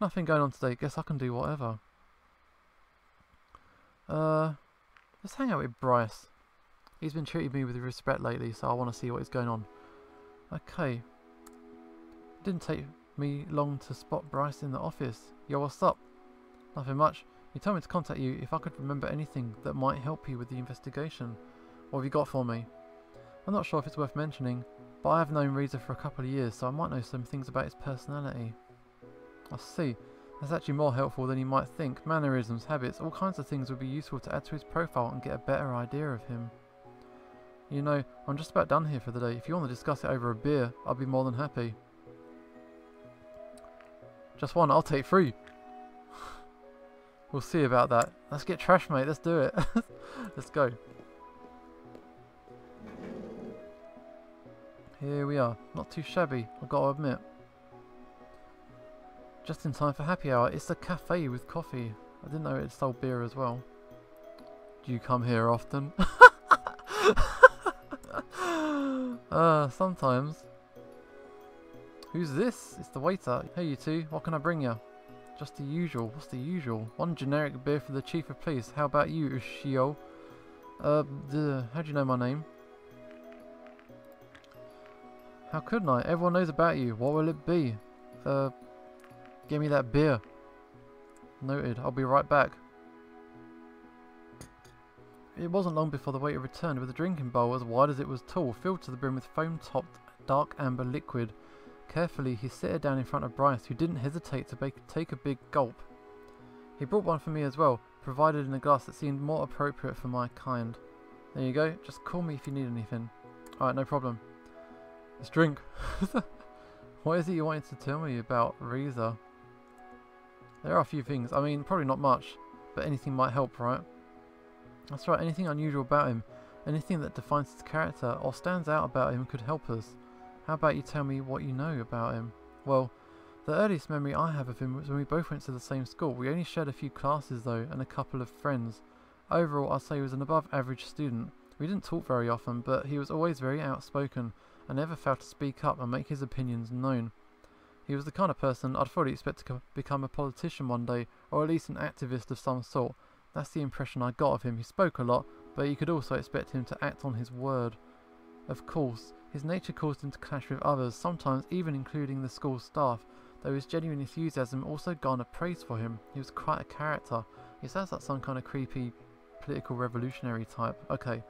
Nothing going on today. Guess I can do whatever. Uh, let's hang out with Bryce. He's been treating me with respect lately, so I want to see what is going on. Okay. Didn't take me long to spot Bryce in the office. Yo, what's up? Nothing much. He told me to contact you if I could remember anything that might help you with the investigation. What have you got for me? I'm not sure if it's worth mentioning, but I have known Reza for a couple of years, so I might know some things about his personality. I see. That's actually more helpful than you might think. Mannerisms, habits, all kinds of things would be useful to add to his profile and get a better idea of him. You know, I'm just about done here for the day. If you want to discuss it over a beer, I'll be more than happy. Just one, I'll take three. we'll see about that. Let's get trash, mate. Let's do it. Let's go. Here we are. Not too shabby, I've got to admit. Just in time for happy hour. It's a cafe with coffee. I didn't know it sold beer as well. Do you come here often? uh, sometimes. Who's this? It's the waiter. Hey you two, what can I bring you? Just the usual. What's the usual? One generic beer for the chief of police. How about you, Ushio? Uh, how do you know my name? How couldn't I? Everyone knows about you. What will it be? Uh, give me that beer. Noted. I'll be right back. It wasn't long before the waiter returned with a drinking bowl as wide as it was tall, filled to the brim with foam-topped dark amber liquid. Carefully, he set it down in front of Bryce, who didn't hesitate to take a big gulp. He brought one for me as well, provided in a glass that seemed more appropriate for my kind. There you go. Just call me if you need anything. Alright, no problem. Let's drink. what is it you wanted to tell me about Reza? There are a few things. I mean, probably not much, but anything might help, right? That's right, anything unusual about him, anything that defines his character or stands out about him could help us. How about you tell me what you know about him? Well, the earliest memory I have of him was when we both went to the same school. We only shared a few classes though, and a couple of friends. Overall, I'd say he was an above average student. We didn't talk very often, but he was always very outspoken and never failed to speak up and make his opinions known. He was the kind of person I'd fully expect to become a politician one day, or at least an activist of some sort. That's the impression I got of him. He spoke a lot, but you could also expect him to act on his word. Of course, his nature caused him to clash with others, sometimes even including the school staff, though his genuine enthusiasm also garnered praise for him. He was quite a character. He sounds like some kind of creepy political revolutionary type. Okay,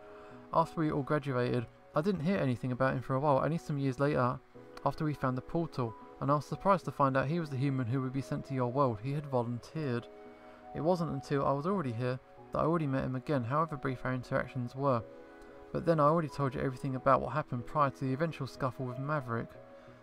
after we all graduated, I didn't hear anything about him for a while, only some years later, after we found the portal, and I was surprised to find out he was the human who would be sent to your world. He had volunteered. It wasn't until I was already here that I already met him again, however brief our interactions were. But then I already told you everything about what happened prior to the eventual scuffle with Maverick.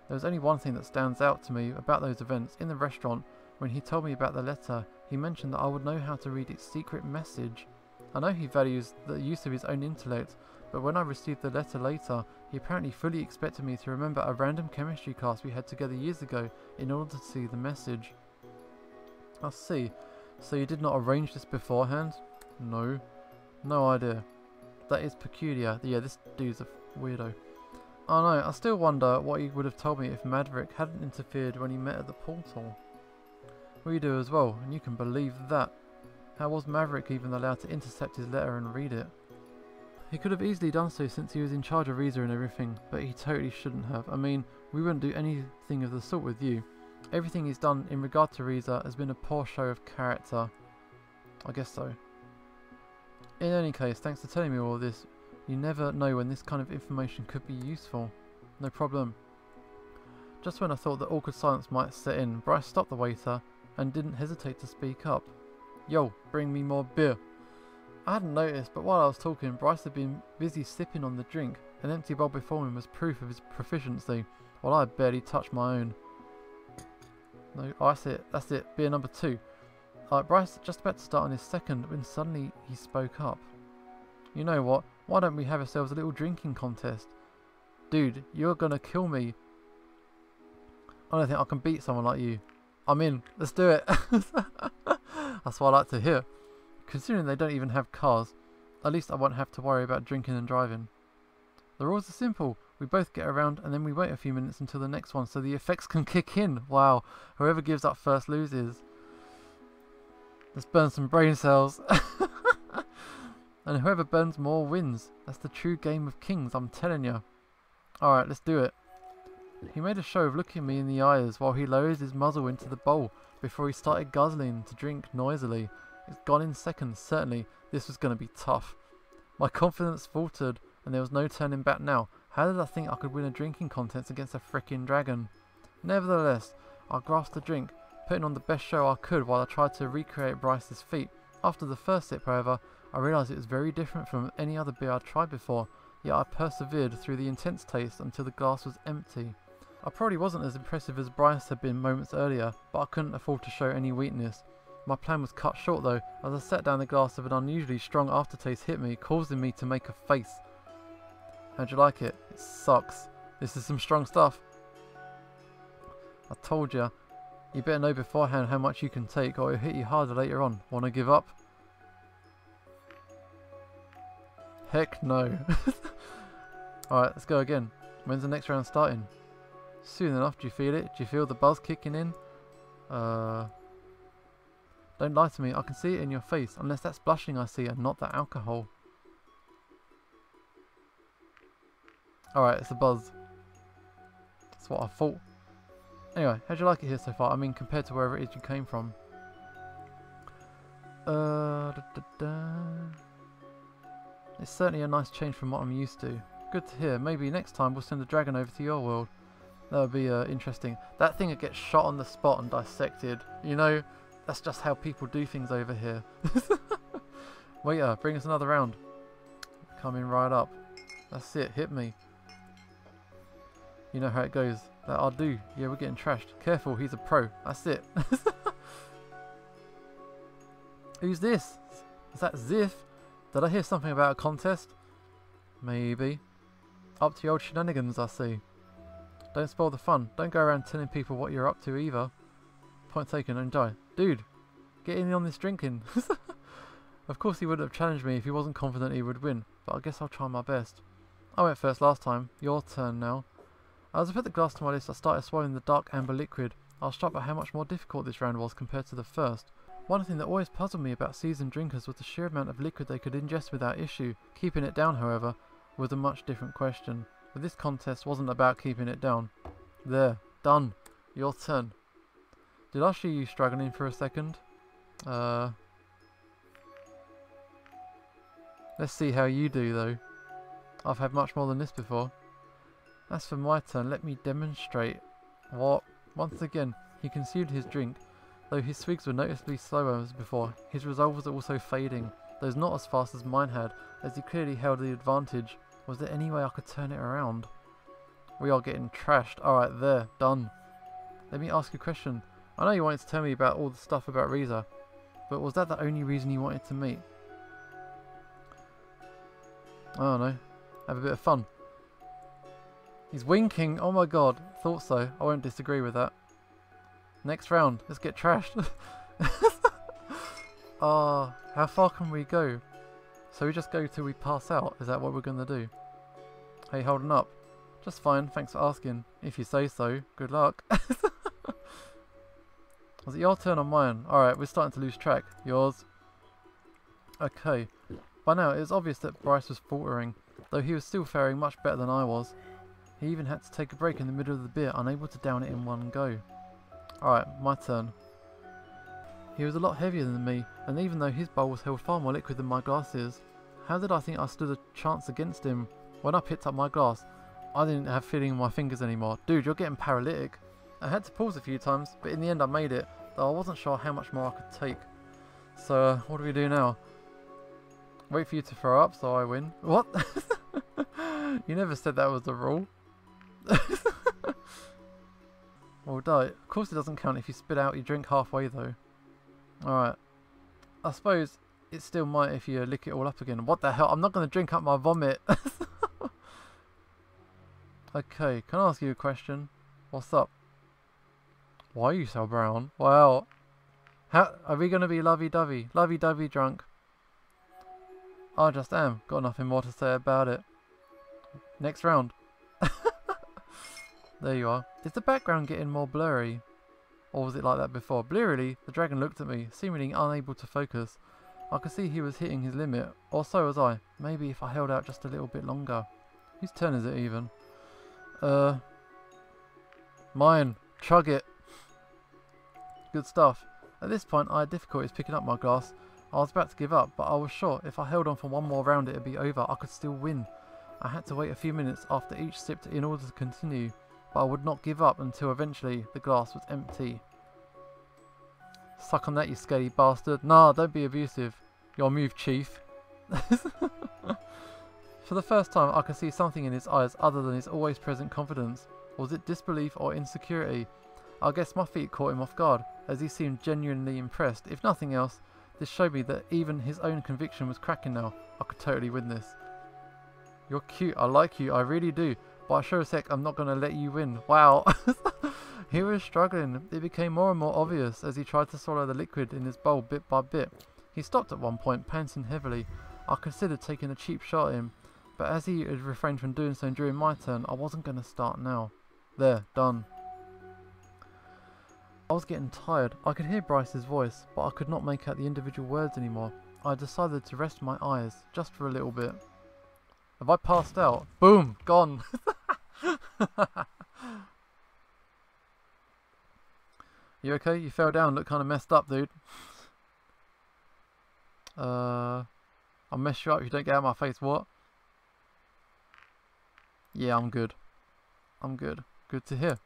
There was only one thing that stands out to me about those events. In the restaurant, when he told me about the letter, he mentioned that I would know how to read its secret message. I know he values the use of his own intellect, but when I received the letter later, he apparently fully expected me to remember a random chemistry class we had together years ago in order to see the message. I see. So you did not arrange this beforehand? No. No idea. That is peculiar. Yeah, this dude's a weirdo. Oh, I know, I still wonder what he would have told me if Maverick hadn't interfered when he met at the portal. We do as well, and you can believe that. How was Maverick even allowed to intercept his letter and read it? He could have easily done so since he was in charge of Reza and everything, but he totally shouldn't have. I mean, we wouldn't do anything of the sort with you. Everything he's done in regard to Reza has been a poor show of character. I guess so. In any case, thanks for telling me all this. You never know when this kind of information could be useful. No problem. Just when I thought that awkward silence might set in, Bryce stopped the waiter and didn't hesitate to speak up. Yo, bring me more beer. I hadn't noticed, but while I was talking, Bryce had been busy sipping on the drink. An empty bowl before him was proof of his proficiency, while I had barely touched my own. No, oh, that's it. That's it. Beer number two. Uh, Bryce just about to start on his second when suddenly he spoke up. You know what? Why don't we have ourselves a little drinking contest? Dude, you're gonna kill me. I don't think I can beat someone like you. I'm in. Let's do it. That's what I like to hear. Considering they don't even have cars, at least I won't have to worry about drinking and driving. The rules are simple. We both get around and then we wait a few minutes until the next one so the effects can kick in. Wow, whoever gives up first loses. Let's burn some brain cells. and whoever burns more wins. That's the true game of kings, I'm telling you. Alright, let's do it. He made a show of looking me in the eyes while he lowered his muzzle into the bowl before he started guzzling to drink noisily. It's gone in seconds, certainly. This was going to be tough. My confidence faltered and there was no turning back now. How did I think I could win a drinking contest against a fricking dragon? Nevertheless, I grasped the drink, putting on the best show I could while I tried to recreate Bryce's feat. After the first sip, however, I realised it was very different from any other beer I'd tried before, yet I persevered through the intense taste until the glass was empty. I probably wasn't as impressive as Bryce had been moments earlier, but I couldn't afford to show any weakness. My plan was cut short though, as I set down the glass of an unusually strong aftertaste hit me, causing me to make a face. How'd you like it? It sucks. This is some strong stuff. I told ya. You better know beforehand how much you can take or it'll hit you harder later on. Wanna give up? Heck no. Alright, let's go again. When's the next round starting? Soon enough, do you feel it? Do you feel the buzz kicking in? Uh... Don't lie to me, I can see it in your face, unless that's blushing I see and not the alcohol. Alright, it's a buzz. That's what I thought. Anyway, how'd you like it here so far? I mean, compared to wherever it is you came from. Uh, da, da, da. It's certainly a nice change from what I'm used to. Good to hear. Maybe next time we'll send a dragon over to your world. That would be uh, interesting. That thing that gets shot on the spot and dissected. You know, that's just how people do things over here. Waiter, bring us another round. Coming right up. That's it, hit me. You know how it goes. That I'll do. Yeah, we're getting trashed. Careful, he's a pro. That's it. Who's this? Is that Ziff? Did I hear something about a contest? Maybe. Up to your old shenanigans, I see. Don't spoil the fun. Don't go around telling people what you're up to either. Point taken, enjoy. Dude, get in on this drinking. of course he wouldn't have challenged me if he wasn't confident he would win, but I guess I'll try my best. I went first last time. Your turn now. As I put the glass to my lips, I started swallowing the dark amber liquid. I was struck by how much more difficult this round was compared to the first. One thing that always puzzled me about seasoned drinkers was the sheer amount of liquid they could ingest without issue. Keeping it down, however, was a much different question. But this contest wasn't about keeping it down. There. Done. Your turn. Did I see you struggling for a second? Uh... Let's see how you do, though. I've had much more than this before. As for my turn, let me demonstrate. What? Once again, he consumed his drink. Though his swigs were noticeably slower as before, his resolve was also fading, though not as fast as mine had, as he clearly held the advantage. Was there any way I could turn it around? We are getting trashed. Alright, there. Done. Let me ask a question. I know you wanted to tell me about all the stuff about Reza, but was that the only reason you wanted to meet? I don't know. Have a bit of fun. He's winking. Oh my god. Thought so. I won't disagree with that. Next round. Let's get trashed. Ah, how far can we go? So we just go till we pass out? Is that what we're going to do? Hey, holding up. Just fine, thanks for asking. If you say so, good luck. Was it your turn or mine? Alright, we're starting to lose track. Yours. Okay. By now, it was obvious that Bryce was faltering, though he was still faring much better than I was. He even had to take a break in the middle of the beer, unable to down it in one go. Alright, my turn. He was a lot heavier than me, and even though his bowl was held far more liquid than my glass is, how did I think I stood a chance against him? When I picked up my glass, I didn't have feeling in my fingers anymore. Dude, you're getting paralytic. I had to pause a few times, but in the end I made it, though I wasn't sure how much more I could take. So, what do we do now? Wait for you to throw up so I win. What? you never said that was the rule. well, die. Of course it doesn't count if you spit out your drink halfway, though. Alright. I suppose it still might if you lick it all up again. What the hell? I'm not going to drink up my vomit. okay, can I ask you a question? What's up? Why are you so brown? Well, How are we going to be lovey-dovey? Lovey-dovey drunk? I just am. Got nothing more to say about it. Next round. there you are. Is the background getting more blurry? Or was it like that before? Blearily, the dragon looked at me, seemingly unable to focus. I could see he was hitting his limit, or so was I. Maybe if I held out just a little bit longer. Whose turn is it even? Uh, mine. Chug it. Good stuff. At this point, I had difficulties picking up my glass. I was about to give up, but I was sure if I held on for one more round it would be over. I could still win. I had to wait a few minutes after each sip in order to continue, but I would not give up until eventually the glass was empty. Suck on that, you scaly bastard. Nah, don't be abusive. Your move, chief. For the first time, I could see something in his eyes other than his always present confidence. Was it disbelief or insecurity? I guess my feat caught him off guard, as he seemed genuinely impressed. If nothing else, this showed me that even his own conviction was cracking now. I could totally win this. You're cute, I like you, I really do. But sure as heck I'm not going to let you win. Wow. he was struggling. It became more and more obvious as he tried to swallow the liquid in his bowl bit by bit. He stopped at one point, panting heavily. I considered taking a cheap shot at him, but as he had refrained from doing so during my turn, I wasn't going to start now. There, done. I was getting tired. I could hear Bryce's voice, but I could not make out the individual words anymore. I decided to rest my eyes, just for a little bit. Have I passed out? Boom! Gone! you okay? You fell down, look kind of messed up, dude. uh, I'll mess you up if you don't get out of my face, what? Yeah, I'm good. I'm good. Good to hear.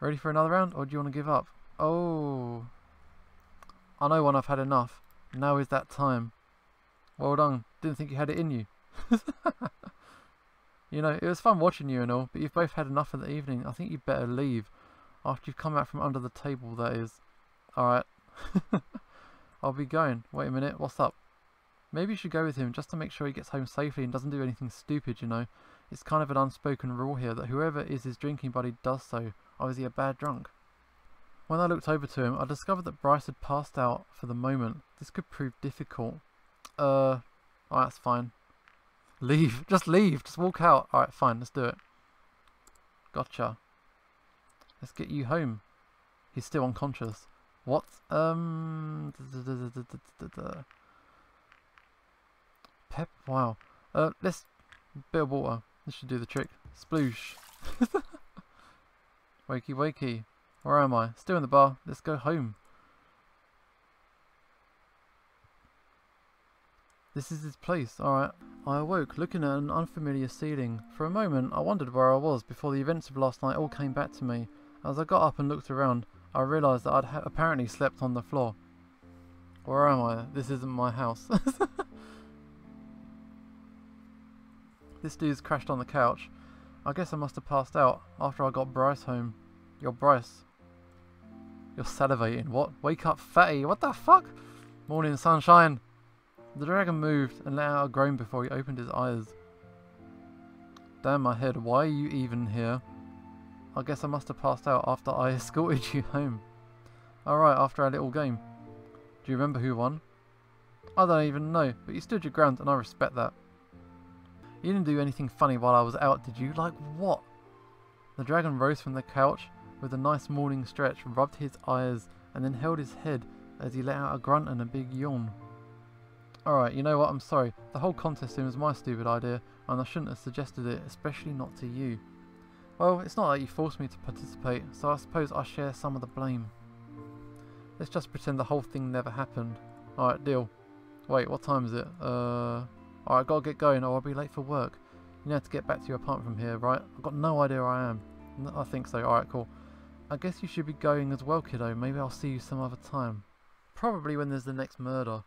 Ready for another round, or do you want to give up? Oh. I know when I've had enough. Now is that time. Well done. Didn't think you had it in you. you know, it was fun watching you and all, but you've both had enough for the evening. I think you'd better leave. After you've come out from under the table, that is. Alright. I'll be going. Wait a minute, what's up? Maybe you should go with him just to make sure he gets home safely and doesn't do anything stupid, you know. It's kind of an unspoken rule here that whoever is his drinking buddy does so, or is he a bad drunk? When I looked over to him, I discovered that Bryce had passed out for the moment. This could prove difficult. Uh, alright, that's fine. Leave. Just leave. Just walk out. Alright, fine. Let's do it. Gotcha. Let's get you home. He's still unconscious. What? Um... Pep? Wow. Uh, let's... Bit of water. This should do the trick. Sploosh. wakey wakey. Where am I? Still in the bar. Let's go home. This is his place, alright. I awoke, looking at an unfamiliar ceiling. For a moment, I wondered where I was before the events of last night all came back to me. As I got up and looked around, I realised that I'd apparently slept on the floor. Where am I? This isn't my house. This dude's crashed on the couch. I guess I must have passed out after I got Bryce home. You're Bryce. You're salivating. What? Wake up, fatty. What the fuck? Morning, sunshine. The dragon moved and let out a groan before he opened his eyes. Damn my head, why are you even here? I guess I must have passed out after I escorted you home. Alright, after our little game. Do you remember who won? I don't even know, but you stood your ground and I respect that. You didn't do anything funny while I was out, did you? Like what? The dragon rose from the couch with a nice morning stretch, rubbed his eyes, and then held his head as he let out a grunt and a big yawn. Alright, you know what, I'm sorry. The whole contest thing was my stupid idea, and I shouldn't have suggested it, especially not to you. Well, it's not like you forced me to participate, so I suppose I share some of the blame. Let's just pretend the whole thing never happened. Alright, deal. Wait, what time is it? Uh... Alright, gotta get going or I'll be late for work. You have to get back to your apartment from here, right? I've got no idea where I am. I think so. Alright, cool. I guess you should be going as well, kiddo. Maybe I'll see you some other time. Probably when there's the next murder.